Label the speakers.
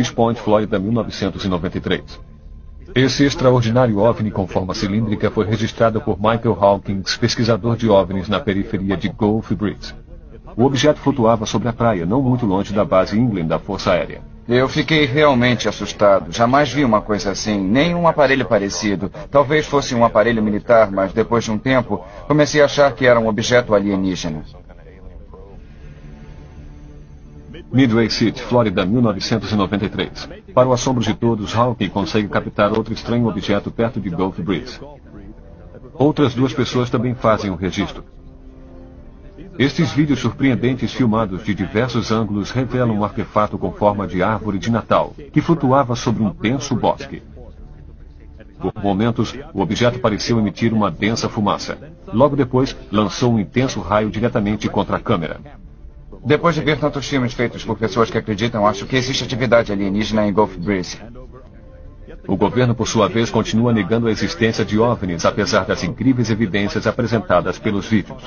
Speaker 1: Fish Point, Flórida, 1993. Esse extraordinário OVNI com forma cilíndrica foi registrado por Michael Hawkins, pesquisador de OVNIs na periferia de Gulf Breeze. O objeto flutuava sobre a praia, não muito longe da base England da Força Aérea.
Speaker 2: Eu fiquei realmente assustado. Jamais vi uma coisa assim, nem um aparelho parecido. Talvez fosse um aparelho militar, mas depois de um tempo, comecei a achar que era um objeto alienígena.
Speaker 1: Midway City, Flórida, 1993. Para o assombro de todos, Hawking consegue captar outro estranho objeto perto de Gulf Breeze. Outras duas pessoas também fazem o registro. Estes vídeos surpreendentes filmados de diversos ângulos revelam um artefato com forma de árvore de Natal, que flutuava sobre um denso bosque. Por momentos, o objeto pareceu emitir uma densa fumaça. Logo depois, lançou um intenso raio diretamente contra a câmera.
Speaker 2: Depois de ver tantos filmes feitos por pessoas que acreditam, acho que existe atividade alienígena em Gulf Breeze.
Speaker 1: O governo, por sua vez, continua negando a existência de OVNIs, apesar das incríveis evidências apresentadas pelos vídeos.